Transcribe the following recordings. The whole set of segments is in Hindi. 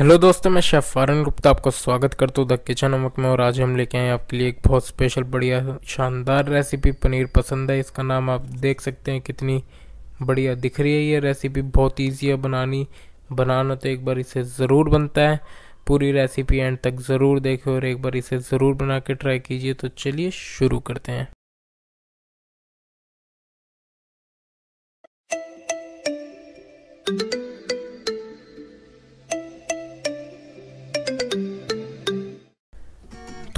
हेलो दोस्तों, मैं शेफ फारन गुप्ता आपका स्वागत करता हूँ द किचन नमक में और आज हम लेके आए आपके लिए एक बहुत स्पेशल बढ़िया शानदार रेसिपी पनीर पसंद है। इसका नाम आप देख सकते हैं कितनी बढ़िया दिख रही है ये रेसिपी बहुत इजी है बनानी। बनाना तो एक बार इसे ज़रूर बनता है। पूरी रेसिपी एंड तक ज़रूर देखें और एक बार इसे ज़रूर बना के ट्राई कीजिए। तो चलिए शुरू करते हैं।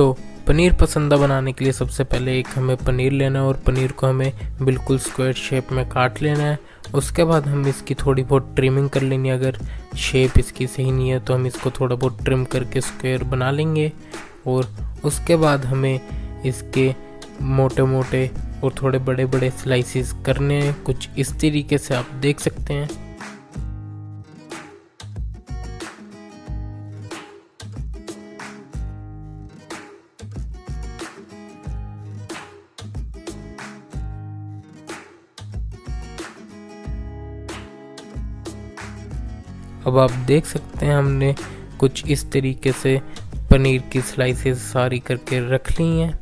तो पनीर पसंदा बनाने के लिए सबसे पहले एक हमें पनीर लेना है और पनीर को हमें बिल्कुल स्क्वायर शेप में काट लेना है। उसके बाद हम इसकी थोड़ी बहुत ट्रिमिंग कर लेंगे। अगर शेप इसकी सही नहीं है तो हम इसको थोड़ा बहुत ट्रिम करके स्क्वायर बना लेंगे। और उसके बाद हमें इसके मोटे मोटे और थोड़े बड़े बड़े स्लाइसिस करने हैं। कुछ इस तरीके से आप देख सकते हैं। अब आप देख सकते हैं हमने कुछ इस तरीके से पनीर की स्लाइसेस सारी करके रख ली हैं।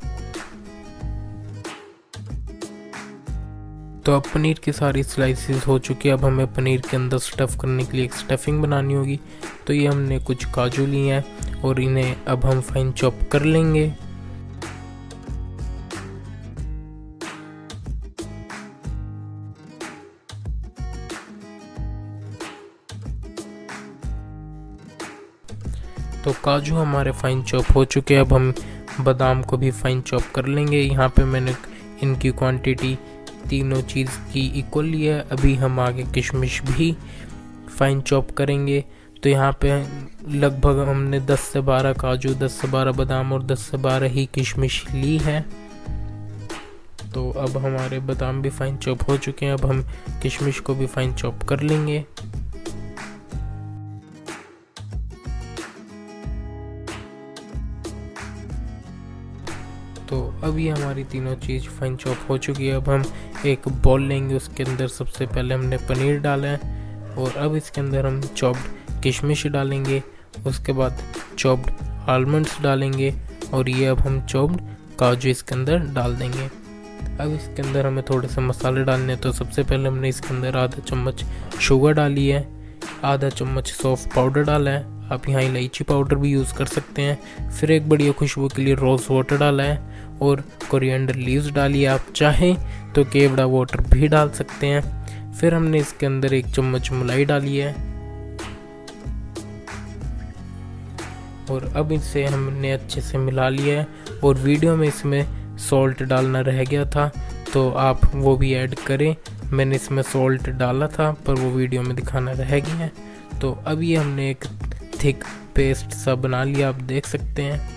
तो अब पनीर की सारी स्लाइसेस हो चुकी है। अब हमें पनीर के अंदर स्टफ़ करने के लिए एक स्टफिंग बनानी होगी। तो ये हमने कुछ काजू लिए हैं और इन्हें अब हम फाइन चॉप कर लेंगे। काजू हमारे फाइन चॉप हो चुके हैं। अब हम बादाम को भी फाइन चॉप कर लेंगे। यहाँ पे मैंने इनकी क्वांटिटी तीनों चीज़ की इक्वल है। अभी हम आगे किशमिश भी फाइन चॉप करेंगे। तो यहाँ पे लगभग हमने 10 से 12 काजू 10 से 12 बादाम और 10 से 12 ही किशमिश ली है। तो अब हमारे बादाम भी फाइन चॉप हो चुके हैं। अब हम किशमिश को भी फाइन चॉप कर लेंगे। तो अब ये हमारी तीनों चीज़ फाइन चॉप हो चुकी है। अब हम एक बॉल लेंगे, उसके अंदर सबसे पहले हमने पनीर डाला है और अब इसके अंदर हम चॉप्ड किशमिश डालेंगे। उसके बाद चॉप्ड आलमंड्स डालेंगे और ये अब हम चॉप्ड काजू इसके अंदर डाल देंगे। अब इसके अंदर हमें थोड़े से मसाले डालने हैं। तो सबसे पहले हमने इसके अंदर आधा चम्मच शुगर डाली है, आधा चम्मच सॉफ्ट पाउडर डाला है आप यहाँ इलायची पाउडर भी यूज़ कर सकते हैं। फिर एक बढ़िया खुशबू के लिए रोज़ वाटर डाला है और कोरिएंडर लीव्स डालिए आप चाहें तो केवड़ा वाटर भी डाल सकते हैं। फिर हमने इसके अंदर एक चम्मच मलाई डाली है। और अब इसे हमने अच्छे से मिला लिया है और वीडियो में इसमें सॉल्ट डालना रह गया था तो आप वो भी ऐड करें। मैंने इसमें सॉल्ट डाला था, पर वो वीडियो में दिखाना रह गया है। तो अब ये हमने एक थिक पेस्ट सा बना लिया, आप देख सकते हैं।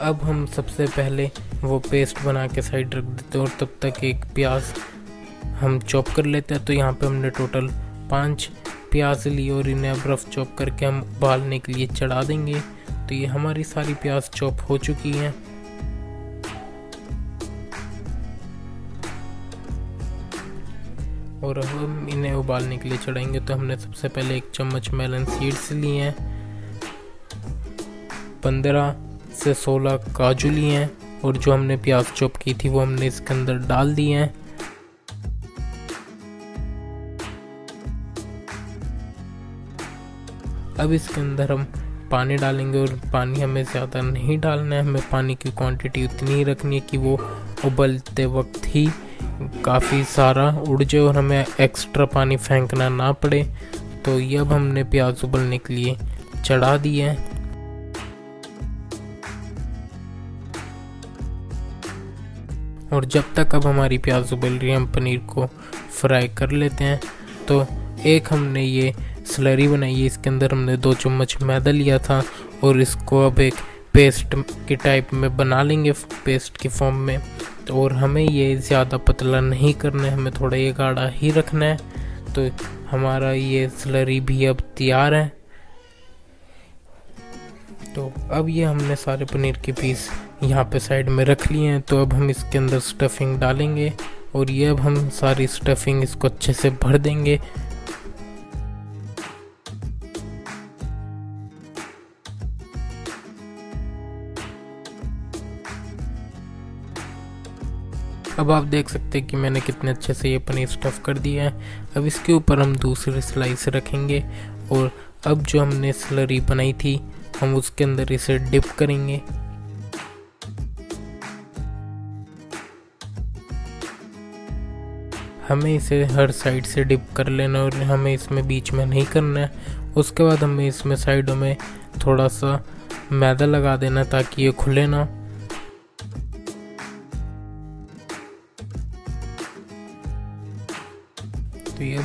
अब हम सबसे पहले वो पेस्ट बना के साइड रख देते हैं और तब तक एक प्याज हम चॉप कर लेते हैं। तो यहाँ पे हमने टोटल पाँच प्याज ली और इन्हें अब रफ चॉप करके हम उबालने के लिए चढ़ा देंगे। तो ये हमारी सारी प्याज चॉप हो चुकी हैं। और हम इन्हें उबालने के लिए चढ़ाएँगे। तो हमने सबसे पहले एक चम्मच मेलन सीड्स लिए हैं। पंद्रह से सोलह काजू लिए हैं और जो हमने प्याज चॉप की थी, वो हमने इसके अंदर डाल दिए हैं। अब इसके अंदर हम पानी डालेंगे और पानी हमें ज़्यादा नहीं डालना है। हमें पानी की क्वांटिटी उतनी ही रखनी है कि वो उबलते वक्त ही काफ़ी सारा उड़ जाए और हमें एक्स्ट्रा पानी फेंकना ना पड़े। तो ये अब हमने प्याज उबलने के लिए चढ़ा दिए हैं। और जब तक अब हमारी प्याज उबल रही है, हम पनीर को फ्राई कर लेते हैं। तो एक हमने ये स्लरी बनाई है, इसके अंदर हमने दो चम्मच मैदा लिया था और इसको अब एक पेस्ट के टाइप में बना लेंगे पेस्ट के फॉर्म में। तो और हमें ये ज़्यादा पतला नहीं करना है, हमें थोड़ा ये गाढ़ा ही रखना है। तो हमारा ये स्लरी भी अब तैयार है। तो अब ये हमने सारे पनीर के पीस यहाँ पे साइड में रख लिए हैं। तो अब हम इसके अंदर स्टफिंग डालेंगे और ये अब हम सारी स्टफिंग इसको अच्छे से भर देंगे। अब आप देख सकते हैं कि मैंने कितने अच्छे से ये पनीर स्टफ़ कर दिया है। अब इसके ऊपर हम दूसरी स्लाइस रखेंगे और अब जो हमने स्लरी बनाई थी, हम उसके अंदर इसे डिप करेंगे। हमें इसे हर साइड से डिप कर लेना और हमें इसमें बीच में नहीं करना है। उसके बाद हमें इसमें साइडों में थोड़ा सा मैदा लगा देना ताकि ये खुले ना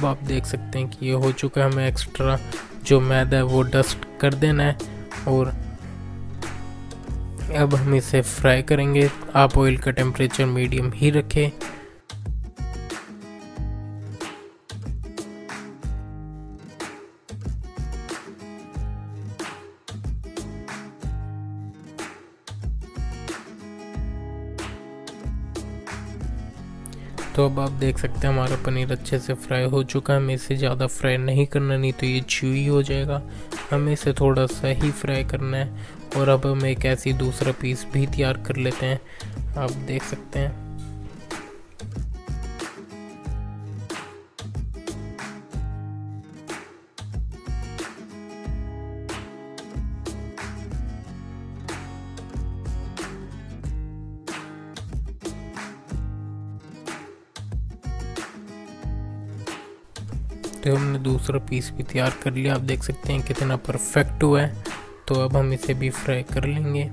अब आप देख सकते हैं कि ये हो चुका है हमें एक्स्ट्रा जो मैदा है वो डस्ट कर देना है और अब हम इसे फ्राई करेंगे। आप ऑयल का टेम्परेचर मीडियम ही रखें। तो अब आप देख सकते हैं हमारा पनीर अच्छे से फ्राई हो चुका है। हमें इसे ज़्यादा फ्राई नहीं करना, नहीं तो ये च्यूई हो जाएगा। हमें इसे थोड़ा सा ही फ्राई करना है। और अब हम एक ऐसी दूसरा पीस भी तैयार कर लेते हैं। आप देख सकते हैं। तो हमने दूसरा पीस भी तैयार कर लिया। आप देख सकते हैं कितना परफेक्ट हुआ है। तो अब हम इसे भी फ्राई कर लेंगे।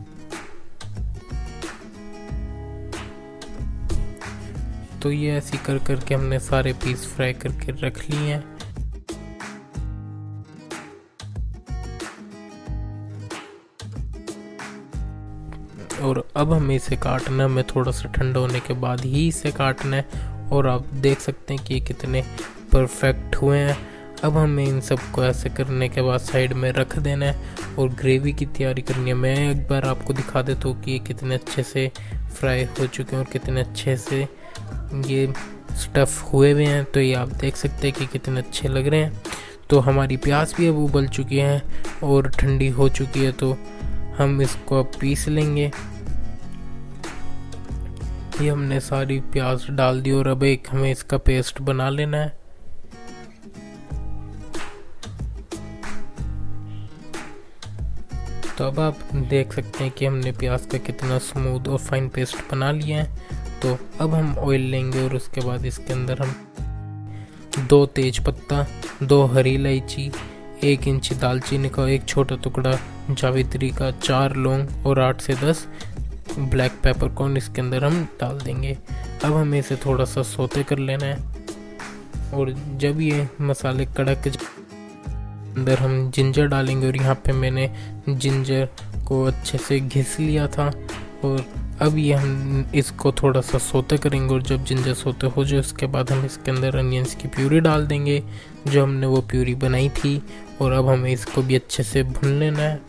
तो ये ऐसी कर करके हमने सारे पीस फ्राई करके रख लिए हैं। और अब हमें इसे काटना है। हमें थोड़ा सा ठंडा होने के बाद ही इसे काटना है। और आप देख सकते हैं कि ये कितने परफेक्ट हुए हैं। अब हमें इन सबको ऐसे करने के बाद साइड में रख देना है और ग्रेवी की तैयारी करनी है। मैं एक बार आपको दिखा देता हूँ कि ये कितने अच्छे से फ्राई हो चुके हैं और कितने अच्छे से ये स्टफ़ हुए हुए हैं। तो ये आप देख सकते हैं कि कितने अच्छे लग रहे हैं। तो हमारी प्याज भी अब उबल चुकी हैं और ठंडी हो चुकी है तो हम इसको अब पीस लेंगे। ये हमने सारी प्याज डाल दी और अब एक हमें इसका पेस्ट बना लेना है। तो अब आप देख सकते हैं कि हमने प्याज का कितना स्मूथ और फाइन पेस्ट बना लिया है। तो अब हम ऑयल लेंगे और उसके बाद इसके अंदर हम दो तेज पत्ता, दो हरी इलायची, एक इंच दालचीनी का एक छोटा टुकड़ा जावित्री का चार लौंग और आठ से दस ब्लैक पेपर कॉर्न इसके अंदर हम डाल देंगे। अब हमें इसे थोड़ा सा सोते कर लेना है और जब ये मसाले कड़क अंदर हम जिंजर डालेंगे और यहाँ पे मैंने जिंजर को अच्छे से घिस लिया था और अब ये हम इसको थोड़ा सा सोते करेंगे और जब जिंजर सोते हो जाए, उसके बाद हम इसके अंदर अनियंस की प्यूरी डाल देंगे, जो हमने वो प्यूरी बनाई थी। और अब हमें इसको भी अच्छे से भून लेना है।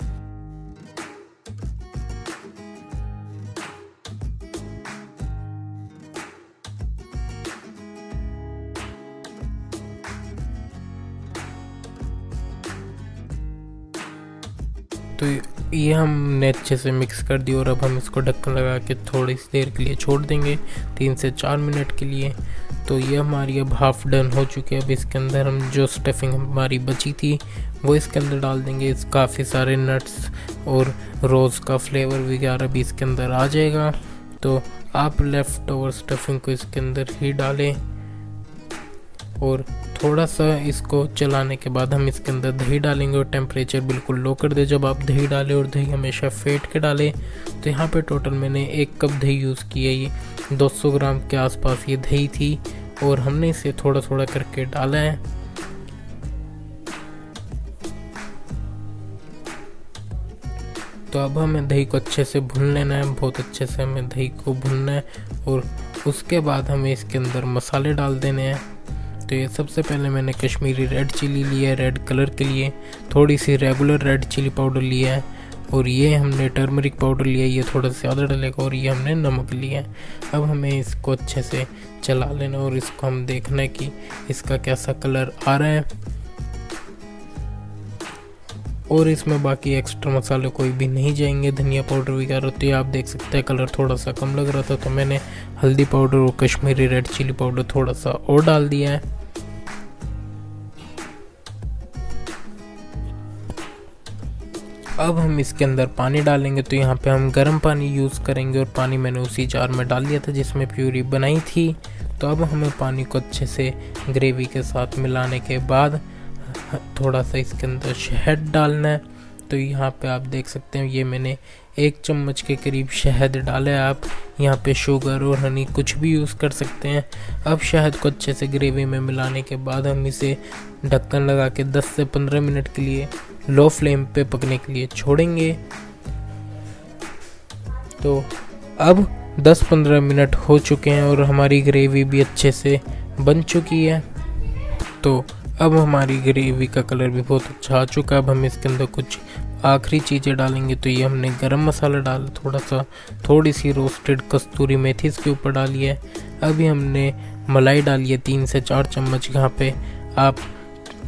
ये हमने अच्छे से मिक्स कर दिया और अब हम इसको ढक्कन लगा के थोड़ी सी देर के लिए छोड़ देंगे, तीन से चार मिनट के लिए। तो ये हमारी अब हाफ़ डन हो चुकी है। अब इसके अंदर हम जो स्टफिंग हमारी बची थी, वो इसके अंदर डाल देंगे। इस काफ़ी सारे नट्स और रोज़ का फ्लेवर वगैरह भी इसके अंदर आ जाएगा। तो आप लेफ़्ट ओवर स्टफिंग को इसके अंदर ही डालें और थोड़ा सा इसको चलाने के बाद हम इसके अंदर दही डालेंगे और टेम्परेचर बिल्कुल लो कर दे। जब आप दही डालें और दही हमेशा फेंट के डालें तो यहाँ पे टोटल मैंने एक कप दही यूज़ किया। ये 200 ग्राम के आसपास ये दही थी और हमने इसे थोड़ा थोड़ा करके डाला है। तो अब हमें दही को अच्छे से भून लेना है। बहुत अच्छे से हमें दही को भूनना है और उसके बाद हमें इसके अंदर मसाले डाल देने हैं। तो ये सबसे पहले मैंने कश्मीरी रेड चिली लिया है, रेड कलर के लिए। थोड़ी सी रेगुलर रेड चिली पाउडर लिया है और ये हमने टर्मरिक पाउडर लिया, ये थोड़ा सा ज़्यादा डलेगा और ये हमने नमक लिया है। अब हमें इसको अच्छे से चला लेना और इसको हम देखना है कि इसका कैसा कलर आ रहा है। और इसमें बाकी एक्स्ट्रा मसाले कोई भी नहीं जाएँगे, धनिया पाउडर वगैरह तो ये आप देख सकते हैं, कलर थोड़ा सा कम लग रहा था तो मैंने हल्दी पाउडर और कश्मीरी रेड चिली पाउडर थोड़ा सा और डाल दिया है। अब हम इसके अंदर पानी डालेंगे तो यहाँ पे हम गर्म पानी यूज़ करेंगे और पानी मैंने उसी जार में डाल दिया था जिसमें प्यूरी बनाई थी। तो अब हमें पानी को अच्छे से ग्रेवी के साथ मिलाने के बाद थोड़ा सा इसके अंदर शहद डालना है। तो यहाँ पे आप देख सकते हैं, ये मैंने एक चम्मच के करीब शहद डाला है। आप यहाँ पे शुगर और हनी कुछ भी यूज़ कर सकते हैं। अब शहद को अच्छे से ग्रेवी में मिलाने के बाद हम इसे ढक्कन लगा के 10 से 15 मिनट के लिए लो फ्लेम पे पकने के लिए छोड़ेंगे। तो अब 10-15 मिनट हो चुके हैं और हमारी ग्रेवी भी अच्छे से बन चुकी है। तो अब हमारी ग्रेवी का कलर भी बहुत अच्छा आ चुका है। अब हम इसके अंदर कुछ आखिरी चीज़ें डालेंगे। तो ये हमने गरम मसाला डाला थोड़ा सा थोड़ी सी रोस्टेड कस्तूरी मेथी इसके ऊपर डाली है। अभी हमने मलाई डाली है, तीन से चार चम्मच। यहाँ पे आप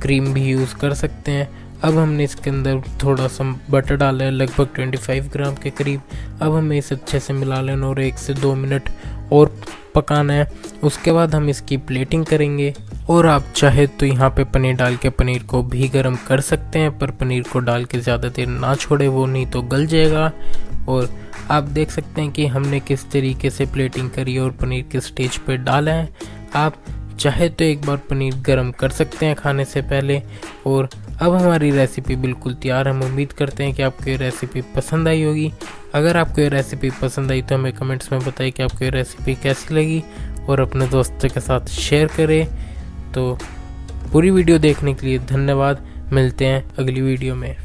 क्रीम भी यूज़ कर सकते हैं। अब हमने इसके अंदर थोड़ा सा बटर डाला है, लगभग 25 ग्राम के करीब। अब हमें इसे अच्छे से मिला लेना और एक से दो मिनट और पकाना है। उसके बाद हम इसकी प्लेटिंग करेंगे और आप चाहे तो यहाँ पे पनीर डाल के पनीर को भी गर्म कर सकते हैं, पर पनीर को डाल के ज़्यादा देर ना छोड़े, वो नहीं तो गल जाएगा। और आप देख सकते हैं कि हमने किस तरीके से प्लेटिंग करी और पनीर किस स्टेज पर डाला है। आप चाहे तो एक बार पनीर गरम कर सकते हैं खाने से पहले और अब हमारी रेसिपी बिल्कुल तैयार हम उम्मीद करते हैं कि आपको ये रेसिपी पसंद आई होगी। अगर आपको ये रेसिपी पसंद आई तो हमें कमेंट्स में बताइए कि आपको ये रेसिपी कैसी लगी और अपने दोस्तों के साथ शेयर करें। तो पूरी वीडियो देखने के लिए धन्यवाद। मिलते हैं अगली वीडियो में।